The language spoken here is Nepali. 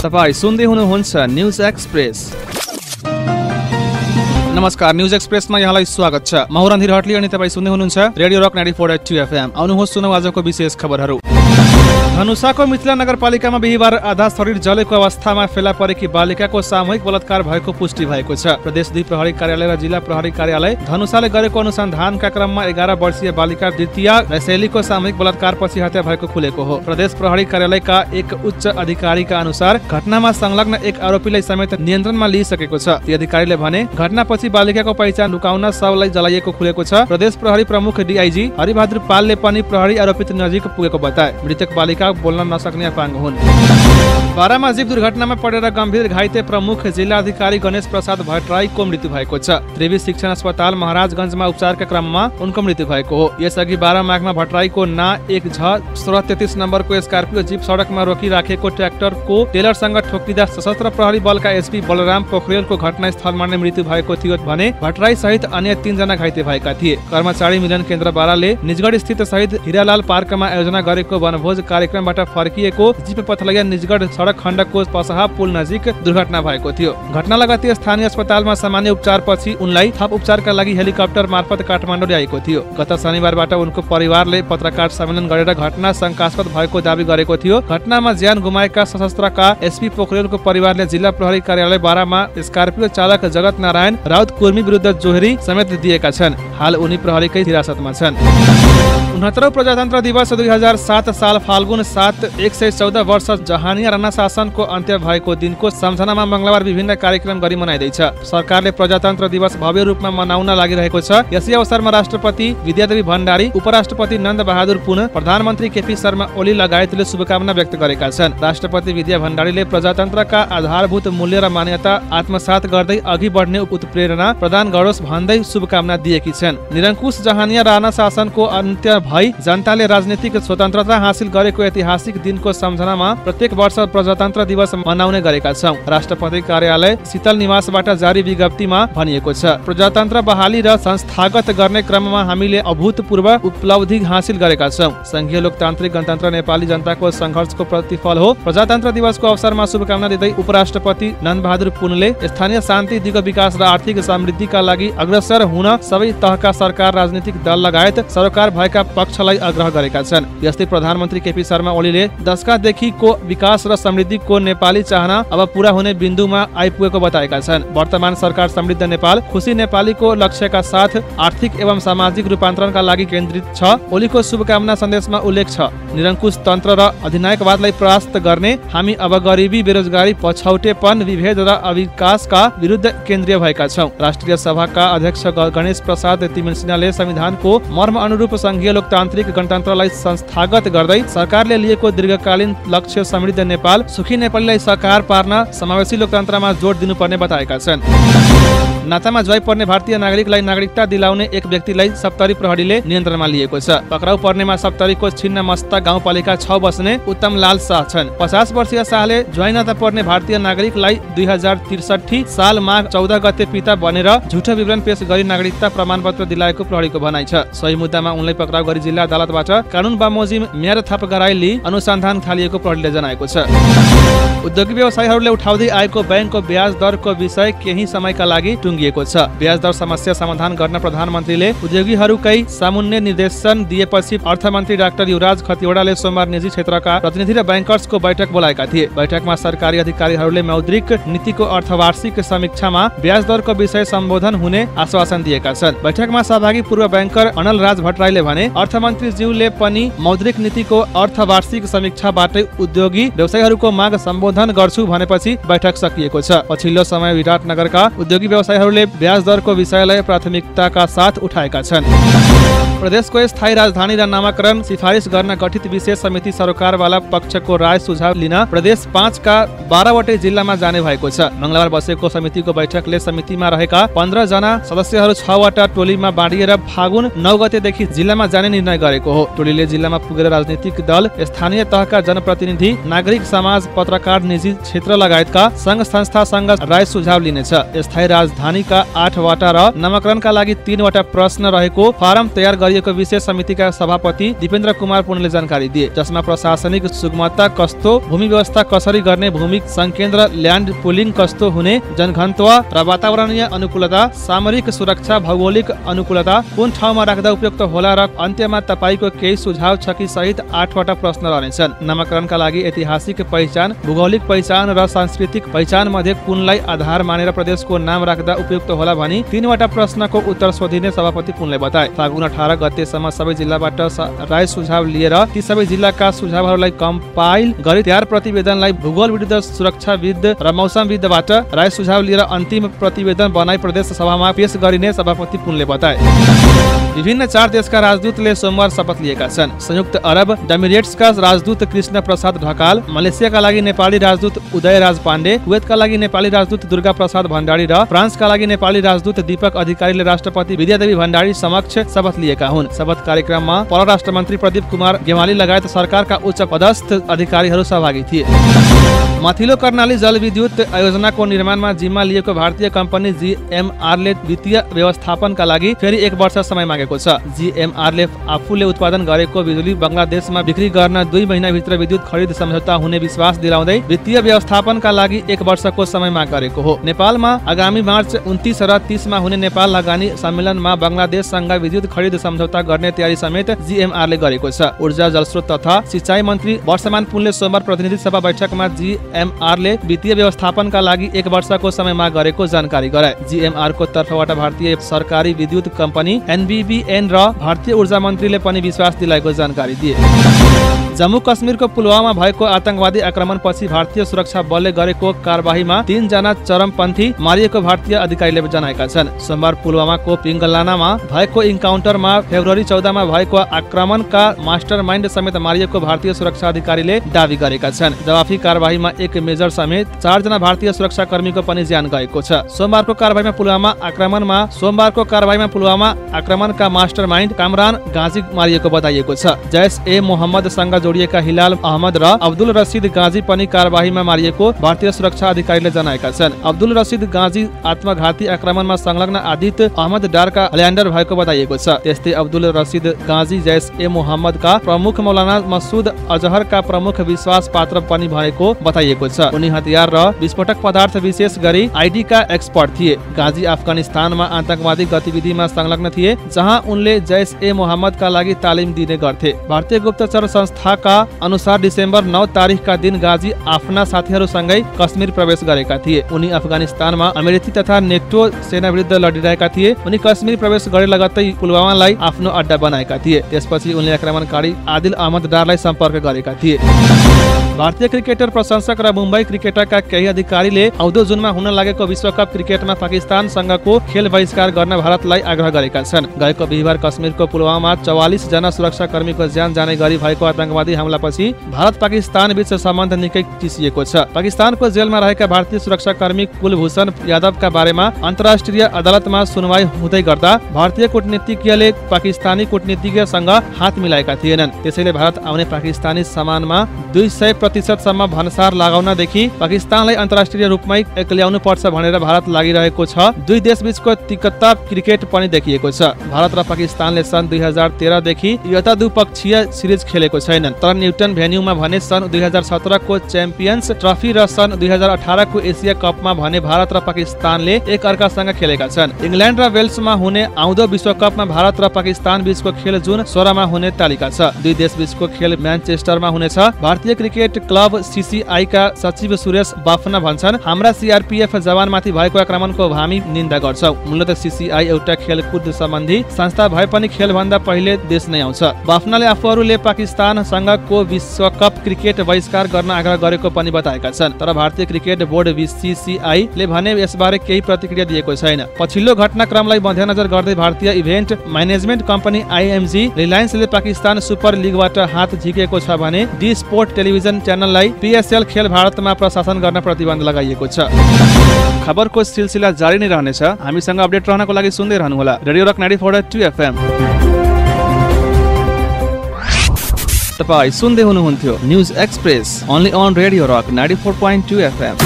तपाईँ सुन्दै हुनुहुन्छ न्युज एक्सप्रेस। नमस्कार न्युज एक्सप्रेसमा यहाँलाई स्वागत छ। महुरन्धिर हटली अनि तपाईँ सुन्दै हुनुहुन्छ radio rock ninety four eight two FM. आउनुहोस् सुनौ आजको विशेष खबरहरू। धनुषाको मिथिला नगरपालिकामा बिहिबार आधा शरीर जलेको अवस्थामा फेला परेकी बालिकाको सामूहिक बलात्कार भएको पुष्टि भएको छ। प्रदेश दुई प्रहरी कार्यालय र जिल्ला प्रहरी कार्यालय धनुषाले गरेको अनुसन्धानका क्रममा एघार वर्षीय बालिका द्वितीय शैलीको सामूहिक बलात्कारपछि हत्या भएको खुलेको हो। प्रदेश प्रहरी कार्यालयका एक उच्च अधिकारीका अनुसार घटनामा संलग्न एक आरोपीलाई समेत नियन्त्रणमा लिइसकेको छ। ती अधिकारीले भने घटनापछि बालिकाको पहिचान लुकाउन सबलाई जलाइएको खुलेको छ। प्रदेश प्रहरी प्रमुख डिआइजी हरिबहादुर पालले पनि प्रहरी आरोपित नजिक पुगेको बताए। मृतक बालिका बोल्न नसक्ने अपाङ्ग हुन्। बारामा जीव दुर्घटनामा परेर गम्भीर घाइते प्रमुख जिल्ला अधिकारी गणेश प्रसाद भट्टराईको मृत्यु भएको छ। त्रिवी शिक्षण अस्पताल महाराजगञ्जमा उपचारका क्रममा उनको मृत्यु भएको हो। यसअघि बाह्र माघमा भट्टराईको ना एक झ सोह्र तेत्तिस नम्बरको स्कर्पियो जीप सडकमा रोकिराखेको ट्र्याक्टरको टेलरसँग ठोकिँदा सशस्त्र प्रहरी बलका एसपी बलराम पोखरेलको घटनास्थलमा नै मृत्यु भएको थियो भने भट्टराई सहित अन्य तीनजना घाइते भएका थिए। कर्मचारी मिलन केन्द्र बाराले निजगढ स्थित शहीद हिरालाल पार्कमा आयोजना गरेको वनभोज कार्यक्रमबाट फर्किएको जीप पथलैया निजगढ सडक खण्डको पसहा पुल नजिक दुर्घटना भएको थियो। घटना लगत्तै स्थानीय अस्पतालमा सामान्य उपचारपछि उनलाई थप उपचारका लागि हेलिकप्टर मार्फत काठमाडौँ ल्याएको थियो। गत शनिबारबाट उनको परिवारले पत्रकार सम्मेलन गरेर घटना शङ्कास्पद भएको दावी गरेको थियो। घटनामा ज्यान गुमाएका सशस्त्रका एसपी पोखरेलको परिवारले जिल्ला प्रहरी कार्यालय बारामा स्कर्पियो चालक जगत नारायण राउत कुर्मी विरुद्ध जोहरी समेत दिएका छन्। हाल उनी प्रहरीकै हिरासतमा छन्। उनहत्तरौं प्रजातन्त्र दिवस दुई हजार सात साल फाल्गुन सात एक सय चौध वर्ष जहानिया राणा शासनको अन्त्य भएको दिनको सम्झनामा मङ्गलबार विभिन्न कार्यक्रम गरी मनाइँदैछ। सरकारले प्रजातन्त्र दिवस भव्य रूपमा मनाउन लागिरहेको छ। यसै अवसरमा राष्ट्रपति विद्यादेवी भण्डारी उपराष्ट्रपति नन्द बहादुर पुन प्रधानमन्त्री केपी शर्मा ओली लगायतले शुभकामना व्यक्त गरेका छन्। राष्ट्रपति विद्या भण्डारीले प्रजातन्त्रका आधारभूत मूल्य र मान्यता आत्मसात गर्दै अघि बढ्ने उत्प्रेरणा प्रदान गरोस् भन्दै शुभकामना दिएकी छन्। निरङ्कुश जहानिया राणा शासनको अन्त्य भई जनताले राजनीतिक स्वतन्त्रता हासिल गरेको ऐतिहासिक दिनको सम्झनामा प्रत्येक वर्ष प्रजातन्त्र दिवस मनाउने गरेका छौँ। राष्ट्रपति कार्यालय शीतल निवासबाट जारी विज्ञप्तिमा भनिएको छ। प्रजातन्त्र बहाली र संस्थागत गर्ने क्रममा हामीले अभूतपूर्व उपलब्धि हासिल गरेका छौँ। संघीय लोकतान्त्रिक गणतन्त्र नेपाली जनताको सङ्घर्षको प्रतिफल हो। प्रजातन्त्र दिवसको अवसरमा शुभकामना दिँदै उपराष्ट्रपति नन्द बहादुर पुनले स्थानीय शान्ति दिगो विकास र आर्थिक समृद्धिका लागि अग्रसर हुन सबै तहका सरकार राजनीतिक दल लगायत सरकार भएका पक्षलाई आग्रह गरेका छन्। यस्तै केपी शर्मा ओलीले दशकदेखिको विकास र समृद्धिको नेपाली चाहना अब पूरा हुने बिन्दुमा आइपुगेको बताएका छन्। वर्तमान सरकार समृद्ध नेपाल, खुसी नेपालीको लक्ष्यका साथ आर्थिक एवं सामाजिक रूपान्तरणका लागि केन्द्रित छ। ओलीको शुभकामना सन्देशमा उल्लेख छ। निरङ्कुश तन्त्र र अधिनायकवादलाई परास्त गर्ने हामी अब गरिबी, बेरोजगारी पछौटेपन विभेद र अविकासका विरुद्ध केंद्रीय भएका छौँ। राष्ट्रिय सभाका अध्यक्ष गणेश प्रसाद तिमिल सिन्हाले संविधानको मर्म अनुरूप संघीय लोकतान्त्रिक गणतन्त्रलाई संस्थागत गर्दै सरकारले लिएको दीर्घकालीन लक्ष्य समृद्ध नेपाल सुखी नेपालीलाई साकार पार्न समावेशी लोकतन्त्रमा जोड दिनुपर्ने बताएका छन्। नातामा ज्वाइ पर्ने भारतीय नागरिकलाई नागरिकता दिलाउने एक व्यक्तिलाई सप्तरी प्रहरीले नियन्त्रणमा लिएको छ। पक्राउ पर्नेमा सप्तरीको छिन्न मस्ता गाउँपालिका छ बस्ने उत्तम लाल शाह छन्। पचास वर्षीय शाहले ज्वाइ नाता पर्ने भारतीय नागरिकलाई दुई हजार त्रिसठी साल माघ चौध गते पिता बनेर झुठो विवरण पेश गरी नागरिकता प्रमाणपत्र दिलाएको प्रहरीको भनाइ छ। सही मुद्दामा उनलाई पक्राउ गरी जिल्ला अदालतबाट कानुन बमोजिम म्यार थप गराइली अनुसन्धान थालिएको प्रहरीले जनाएको छ। उद्योगी व्यवसायीहरूले उठाउँदै आएको ब्याङ्कको ब्याज दरको विषय केही समयका लागि टुङ्गिएको छ। ब्याज दर समस्या समाधान गर्न प्रधानमन्त्रीले उद्योगीहरूकै सामुन्य निर्देशन दिएपछि अर्थमन्त्री डाक्टर युवराज खतिवड़ाले सोमबार निजी क्षेत्रका प्रतिनिधि र ब्याङ्कर्सको बैठक बोलाएका थिए। बैठकमा सरकारी अधिकारीहरूले मौद्रिक नीतिको अर्थवार्षिक समीक्षामा ब्याज दरको विषय सम्बोधन हुने आश्वासन दिएका छन्। बैठकमा सहभागी पूर्व ब्याङ्कर अनल राज भट्टराईले भने अर्थमन्त्री ज्यूले पनि मौद्रिक नीतिको अर्थवार्षिक समीक्षाबाटै उद्योगी व्यवसायीहरूको माग सम्बोधन गर्छु भनेपछि बैठक सकिएको छ। पछिल्लो समय विराटनगरका उद्योगी व्यवसायीहरूले ब्याज दरको विषयलाई प्राथमिकताका साथ उठाएका छन्। प्रदेशको स्थायी राजधानी र नामाकरण सिफारिस गर्न गठित विशेष समिति सरकारवाला पक्षको राय सुझाव लिन प्रदेश पाँचका बाह्रवटै जिल्लामा जाने भएको छ। मङ्गलबार बसेको समितिको बैठकले समितिमा रहेका पन्ध्र जना सदस्यहरू छवटा टोलीमा बाँडिएर फागुन नौ गतेदेखि जिल्लामा जाने निर्णय गरेको हो। टोलीले जिल्लामा पुगेर राजनीतिक दल स्थानीय तहका जनप्रतिनिधि नागरिक समाज पत्रकार निजी क्षेत्र लगायतका सङ्घ संस्थासँग राय सुझाव लिनेछ। स्थायी राजधानीका आठवटा र नामाकरणका लागि तीनवटा प्रश्न रहेको फारम तयार गरिएको विशेष समितिका सभापति दिपेन्द्र कुमार पुनले जानकारी दिए जसमा प्रशासनिक सुगमता कस्तो भूमि व्यवस्था कसरी गर्ने भूमि संकेन्द्र ल्यान्ड पुलिङ कस्तो हुने जनघनत्व र वातावरणीय अनुकूलता सामरिक सुरक्षा भौगोलिक अनुकूलता कुन ठाउँमा राख्दा उपयुक्त होला र अन्त्यमा तपाईँको केही सुझाव छ कि सहित आठवटा प्रश्न रहनेछन्। नामाकरणका लागि ऐतिहासिक पहिचान भूगोलिक पहिचान र सांस्कृतिक पहिचान मध्ये कुनलाई आधार मानेर प्रदेशको नाम राख्दा उपयुक्त होला भनी तीनवटा प्रश्नको उत्तर सोधिने सभापति पुनले बताए। फागुन अठार गतेसम्म सबै जिल्लाबाट राय सुझाव लिएर ती सबै जिल्लाका सुझावहरूलाई कम्पाइल गरी तयार प्रतिवेदनलाई भूगोल विरुद्ध सुरक्षाविद र मौसमविदबाट राय सुझाव लिएर अन्तिम प्रतिवेदन बनाई प्रदेश सभामा पेश गरिने सभापति पुनले बताए। विभिन्न चार देशका राजदूतले सोमबार शपथ लिएका छन्। संयुक्त अरब डमिरेट्सका राजदूत कृष्ण प्रसाद ढकाल मलेसियाका लागि नेपाली राजदूत उदय राज पाण्डे कुवेतका लागि नेपाली राजदूत दुर्गा प्रसाद भण्डारी र फ्रान्सका लगी नेपाली राजदूत दीपक अधिकारीले राष्ट्रपति विद्यादेवी भंडारी समक्ष शपथ लिएका हुन्। शपथ कार्यक्रममा परराष्ट्र मंत्री प्रदीप कुमार गेवाली लगायत सरकारका उच्च पदस्थ अधिकारी सहभागी थिए। माथिल्लो कर्णाली जलविद्युत योजनाको निर्माणमा जिम्मा लिएको भारतीय कम्पनी जिएमआरले वित्तीय व्यवस्थापनका लागि फेरि एक वर्ष समय मागेको छ। जिएमआरले आफूले उत्पादन गरेको बिजुली बङ्गलादेशमा बिक्री गर्न दुई महिनाभित्र विद्युत खरिद सम्झौता हुने विश्वास दिलाउँदै वित्तीय व्यवस्थापनका लागि एक वर्षको समय माग गरेको हो। नेपालमा आगामी मार्च उन्तिस र तिसमा हुने नेपाल लगानी सम्मेलनमा बङ्गलादेशसँग विद्युत खरिद सम्झौता गर्ने तयारी समेत जिएमआरले गरेको छ। ऊर्जा जलस्रोत तथा सिंचाई मन्त्री वर्षमान पुनले सोमबार प्रतिनिधि सभा बैठकमा जी जिएमआरले वित्तीय व्यवस्थापनका लागि एक वर्षको समय माग गरेको जानकारी गराए। जिएमआरको तर्फबाट भारतीय सरकारी विद्युत कम्पनी एनबिबिएन र भारतीय ऊर्जा मन्त्रीले पनि विश्वास दिलाएको जानकारी दिए। जम्मू कश्मीरको पुलवामा भएको आतंकवादी आक्रमणपछि भारतीय सुरक्षा बलले गरेको कारवाहीमा तीनजना चरमपन्थी मारिएको भारतीय अधिकारीले जनाएका छन्। सोमबार पुलवामाको पिङ्गलानामा भएको इन्काउन्टरमा फेब्रुअरी चौधमा भएको आक्रमणका मास्टर माइन्ड समेत मारिएको भारतीय सुरक्षा अधिकारीले दावी गरेका छन्। जवाफी कारवाहीमा एक मेजर समेत चारजना भारतीय सुरक्षा कर्मीको पनि ज्यान गएको छ। सोमबारको कारवाहीमा पुलवामा आक्रमणमा सोमबारको कारवाहीमा पुलवामा आक्रमणका मास्टर माइन्ड कामरान गाजी मारिएको बताइएको छ। जैस ए. मोहम्मदसँग जोडिएका हिलाल अहमद र अब्दुल रसिद गाजी पनि कार्यवाहीमा मारिएको भारतीय सुरक्षा अधिकारीले जनाएका छन् अब्दुल रसिद गाजी आत्मघाती आक्रमणमा संलग्न आदित अहमद डारका ल्यान्डर भएको बताइएको छ त्यस्तै अब्दुल रसिद गाजी जैस ए मोहम्मदका प्रमुख मौलाना मसुद अजहरका प्रमुख विश्वास पात्र पनि भएको बताइएको छ उनी हतियार र विस्फोटक पदार्थ विशेष गरी आइडीका एक्सपर्ट थिए। गाजी अफगानिस्तानमा आतंकवादी गतिविधिमा संलग्न थिए, जहाँ उनले जैस ए मोहम्मदका लागि तालिम दिने गर्थे भारतीय गुप्तचर संस्था का अनुसार डिसेम्बर नौ तारिकका दिन गाजी आफ्ना साथीहरूसँगै कश्मीर प्रवेश गरेका थिए। उनी अफगानिस्तानमा अमेरिकी तथा नेटो सेना विरुद्ध लडिरहेका थिए। उनी कश्मीर प्रवेश गरे लगत्तै पुलवामालाई आफ्नो अड्डा बनाएका थिए। त्यसपछि उनले आक्रमणकारी आदिल अहमद डारलाई सम्पर्क गरेका थिए। भारतीय क्रिकेटर प्रशंसक र मुम्बई क्रिकेटरका केही अधिकारीले आउँदो जुनमा हुन लागेको विश्वकप क्रिकेटमा पाकिस्तानसँगको खेल बहिष्कार गर्न भारतलाई आग्रह गरेका छन्। गएको बिहिबार कश्मीरको पुलवामा चौवालिस जना सुरक्षा कर्मीको ज्यान जाने गरी भएको आतंकवादी हमलापछि भारत पाकिस्तान बीच सम्बन्ध निकै टिसिएको छ। पाकिस्तानको जेलमा रहेका भारतीय सुरक्षा कर्मी कुलभूषण यादवका बारेमा अन्तर्राष्ट्रिय अदालतमा सुनवाई हुँदै गर्दा भारतीय कूटनीतिज्ञले पाकिस्तानी कूटनीतिज्ञसँग हात मिलाएका थिएनन्। त्यसैले भारत आउने पाकिस्तानी सामानमा दुई सय प्रतिशतसम्म भन्सार लगाउनदेखि पाकिस्तानलाई अन्तर्राष्ट्रिय रूपमै एक्ल्याउनु पर्छ भनेर भारत लागिरहेको छ। दुई देश बीचको तिक्कता क्रिकेट पनि देखिएको छ। भारत र सन् दुई हज़ार तेह्रदेखि एउटा द्विपक्षीय सिरिज खेलेको तर न्युटन भेन्यूमा भने सन् दुई हज़ार सत्रको च्याम्पियन्स ट्रफी र दुई हज़ार अठारको एसिया कपमा भारत र पाकिस्तानले एक अर्कासँग खेलेका छन्। इङ्ल्यान्ड र वेल्समा हुने आउँदो विश्वकपमा भारत र पाकिस्तान बीचको खेल जुन सोह्रमा हुने तालिका दुई देश बीचको खेल म्यान्चेस्टरमा हुनेछ। भारतीय क्रिकेट क्लब सिसिआई का सचिव सुरेश बाफना भन्छन् हाम्रा सिआरपिएफ जवानमाथि भएको आक्रमणको हामी निन्दा गर्छौ। मूलत सिसिआई एउटा खेलकुद सम्बन्धी संस्था भए पनि खेलभन्दा पहिले देश नै आउँछ। बाफनाले आफूहरूले पाकिस्तानसँग को विश्वकप क्रिकेट बहिष्कार गर्न आग्रह गरेको पनि बताएका छन्। तर भारतीय क्रिकेट बोर्ड ले भने यसबारे केही प्रतिक्रिया दिएको छैन। पछिल्लो घटनाक्रमलाई मध्यनजर गर्दै भारतीय इभेन्ट म्यानेजमेन्ट कम्पनी आइएमजी रिलायन्सले पाकिस्तान सुपर लिगबाट हात झिकेको छ भने डी स्पोर्ट टेलिभिजन च्यानललाई पिएसएल खेल भारतमा प्रशासन गर्न प्रतिबन्ध लगाइएको छ। खबरको सिलसिला जारी नै रहनेछ। हामीसँग अपडेट रहनको लागि सुन्दै रहनुहोला। Radio rock ninety four two FM. तपाईँ सुन्दै हुनुहुन्थ्यो। News express only on radio rock ninety four point two FM.